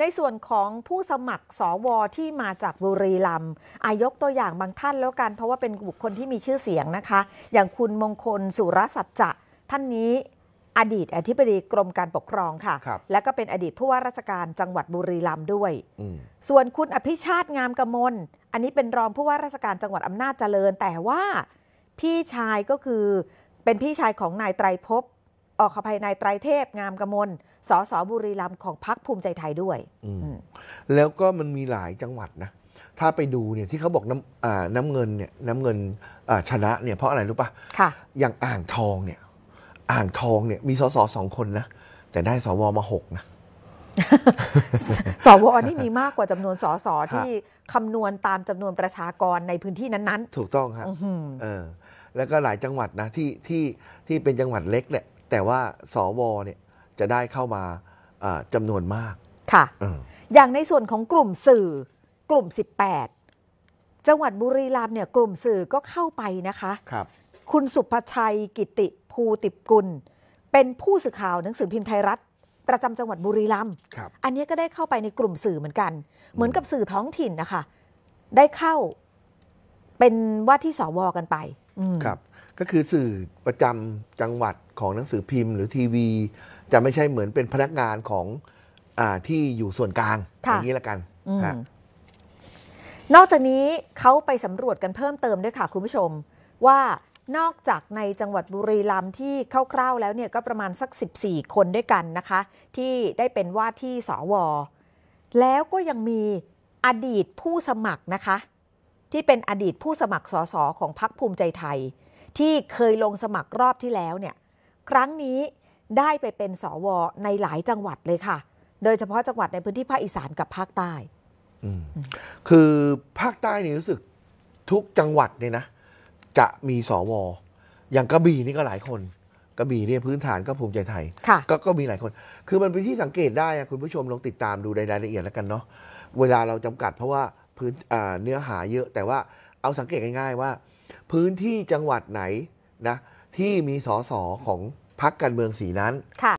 ในส่วนของผู้สมัครสวที่มาจากบุรีรัมย์อายกตัวอย่างบางท่านแล้วกันเพราะว่าเป็นบุคคลที่มีชื่อเสียงนะคะ อย่างคุณมงคลสุรสัจจะท่านนี้อดีตอธิบดีกรมการปกครองค่ะครับและก็เป็นอดีตผู้ว่าราชการจังหวัดบุรีรัมย์ด้วยอืมส่วนคุณอภิชาติงามกมล อันนี้เป็นรองผู้ว่าราชการจังหวัดอำนาจเจริญ แต่ว่าพี่ชายก็คือเป็นพี่ชายของนายไตรภพ ออกขอภัยนายไตรเทพงามกมลสสบุรีรัมย์ของพรรคภูมิใจไทยด้วยอืมอืมแล้วก็มันมีหลายจังหวัดนะ ถ้าไปดูเนี่ยที่เขาบอกน้ำอ่าน้ำเงินเนี่ยน้ำเงินอ่าชนะเนี่ยเพราะอะไรรู้ปะค่ะ อย่างอ่างทองเนี่ย อ่างทองเนี่ยมีสสสองคนนะ แต่ได้สวมาหกนะสวนี่มีมากกว่าจำนวนสสที่คำนวณตามจำนวนประชากรในพื้นที่นั้นถูกต้องครับๆอื้อหือเออแล้วก็หลายจังหวัดนะที่ที่ที่เป็นจังหวัดเล็กเนี่ย แต่ว่าสวเนี่ยจะได้เข้ามาอ่าจำนวนมากค่ะเอออย่างในส่วนของกลุ่มสื่อกลุ่ม 18 จังหวัดบุรีรัมย์เนี่ยกลุ่มสื่อก็เข้าไปนะคะครับคุณสุภชัยกิติภูติบกุล เป็นผู้สื่อข่าวหนังสือพิมพ์ไทยรัฐ ประจำจังหวัดบุรีรัมย์ครับอันนี้ก็ได้เข้าไปในกลุ่มสื่อเหมือนกัน เหมือนกับสื่อท้องถิ่นนะคะได้เข้าเป็นว่าที่สวกันไปอืมครับ ก็คือสื่อประจำจังหวัดของหนังสือพิมพ์ หรือทีวี จะไม่ใช่เหมือนเป็นพนักงานของอาที่อยู่ส่วนกลางอค่ะย่างนี้ละกันอืมฮะนอกจากนี้เขาไปสำรวจกันเพิ่มเติมด้วยค่ะคุณผู้ชม ว่านอกจากในจังหวัดบุรีรัมย์ที่คร่าวๆแล้วเนี่ยก็ประมาณสัก 14 คนด้วยกันนะคะ ที่ได้เป็นว่าที่สว แล้วก็ยังมีอดีตผู้สมัครนะคะ ที่เป็นอดีตผู้สมัครสสของพรรคภูมิใจไทย ที่เคยลงสมัครรอบที่แล้วเนี่ยครั้งนี้ได้ไปเป็นสวในหลายจังหวัดเลยค่ะ โดยเฉพาะจังหวัดในพื้นที่ภาคอีสานกับภาคใต้อืมคือภาคใต้นี่รู้สึกทุกจังหวัดเนี่ยนะ จะมีสวอย่างกระบี่นี่ก็หลายคนกระบี่เนี่ยพื้นฐานก็ภูมิใจไทยค่ะก็ก็มีหลายคน คือมันเป็นที่สังเกตได้อะคุณผู้ชมลองติดตามดูในรายละเอียดแล้วกันเนาะเวลาเราจำกัดเพราะว่าพื้นอ่าเนื้อหาเยอะแต่ว่าเอาสังเกตง่ายๆว่า พื้นที่จังหวัดไหนนะที่มีสสของพรรคการเมืองสีนั้น